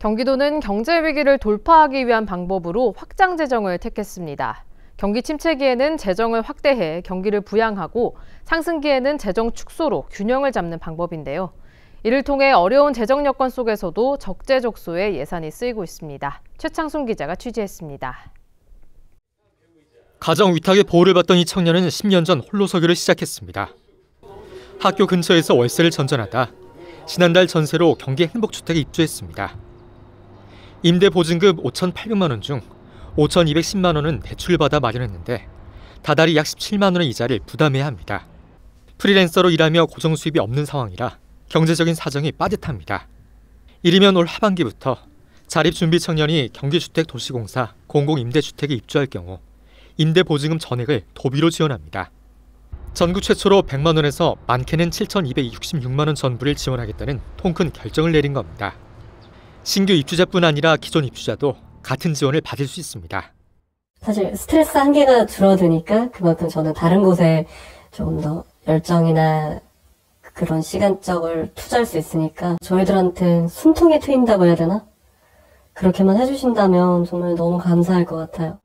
경기도는 경제 위기를 돌파하기 위한 방법으로 확장 재정을 택했습니다. 경기 침체기에는 재정을 확대해 경기를 부양하고 상승기에는 재정 축소로 균형을 잡는 방법인데요. 이를 통해 어려운 재정 여건 속에서도 적재적소에 예산이 쓰이고 있습니다. 최창순 기자가 취재했습니다. 가정 위탁의 보호를 받던 이 청년은 10년 전 홀로서기를 시작했습니다. 학교 근처에서 월세를 전전하다 지난달 전세로 경기 행복주택에 입주했습니다. 임대 보증금 5,800만 원 중 5,210만 원은 대출받아 마련했는데 다달이 약 17만 원의 이자를 부담해야 합니다. 프리랜서로 일하며 고정 수입이 없는 상황이라 경제적인 사정이 빠듯합니다. 이르면 올 하반기부터 자립 준비 청년이 경기주택도시공사 공공임대주택에 입주할 경우 임대 보증금 전액을 도비로 지원합니다. 전국 최초로 100만 원에서 많게는 7,266만 원 전부를 지원하겠다는 통큰 결정을 내린 겁니다. 신규 입주자뿐 아니라 기존 입주자도 같은 지원을 받을 수 있습니다. 사실 스트레스 한계가 줄어드니까 그만큼 저는 다른 곳에 조금 더 열정이나 그런 시간적을 투자할 수 있으니까 저희들한테 숨통이 트인다고 해야 되나? 그렇게만 해주신다면 정말 너무 감사할 것 같아요.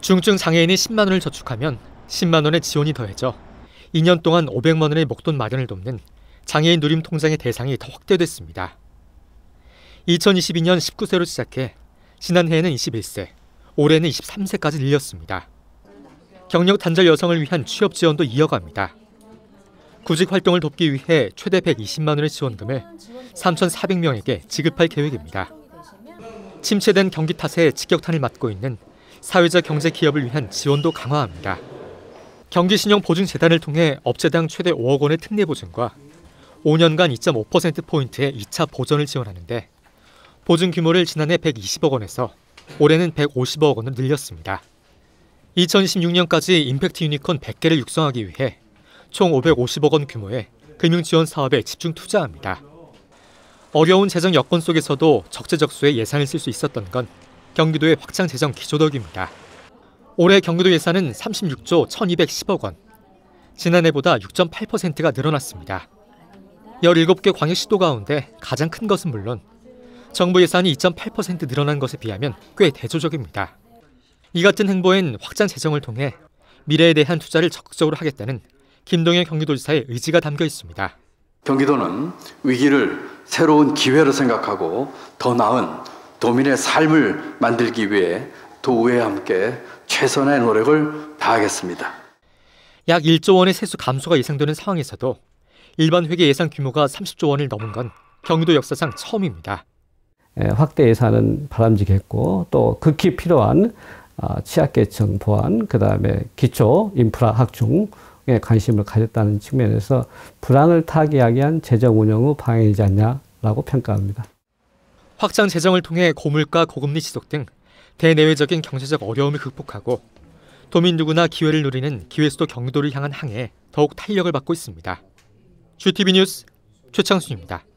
중증 장애인이 10만 원을 저축하면 10만 원의 지원이 더해져 2년 동안 500만 원의 목돈 마련을 돕는 장애인 누림 통장의 대상이 더 확대됐습니다. 2022년 19세로 시작해 지난해에는 21세, 올해는 23세까지 늘렸습니다. 경력 단절 여성을 위한 취업 지원도 이어갑니다. 구직 활동을 돕기 위해 최대 120만 원의 지원금을 3,400명에게 지급할 계획입니다. 침체된 경기 탓에 직격탄을 맞고 있는 사회적 경제 기업을 위한 지원도 강화합니다. 경기신용보증재단을 통해 업체당 최대 5억 원의 특례 보증과 5년간 2.5%포인트의 이차 보전을 지원하는데 보증 규모를 지난해 120억 원에서 올해는 150억 원을 늘렸습니다. 2026년까지 임팩트 유니콘 100개를 육성하기 위해 총 550억 원 규모의 금융 지원 사업에 집중 투자합니다. 어려운 재정 여건 속에서도 적재적소에 예산을 쓸 수 있었던 건 경기도의 확장 재정 기조 덕입니다. 올해 경기도 예산은 36조 1,210억 원. 지난해보다 6.8%가 늘어났습니다. 17개 광역시도 가운데 가장 큰 것은 물론 정부 예산이 2.8% 늘어난 것에 비하면 꽤 대조적입니다. 이 같은 행보엔 확장 재정을 통해 미래에 대한 투자를 적극적으로 하겠다는 김동현 경기도지사의 의지가 담겨 있습니다. 경기도는 위기를 새로운 기회로 생각하고 더 나은 도민의 삶을 만들기 위해 도의회 함께 최선의 노력을 다하겠습니다. 약 1조 원의 세수 감소가 예상되는 상황에서도 일반 회계 예산 규모가 30조 원을 넘은 건 경기도 역사상 처음입니다. 예, 확대 예산은 바람직했고 또 극히 필요한 아, 취약계층 보완, 그 다음에 기초 인프라 확충에 관심을 가졌다는 측면에서 불안을 타개하기 위한 재정 운영 후 방향이지 않냐라고 평가합니다. 확장 재정을 통해 고물가, 고금리 지속 등 대내외적인 경제적 어려움을 극복하고 도민 누구나 기회를 누리는 기회수도 경기도를 향한 항해에 더욱 탄력을 받고 있습니다. GTV 뉴스 최창순입니다.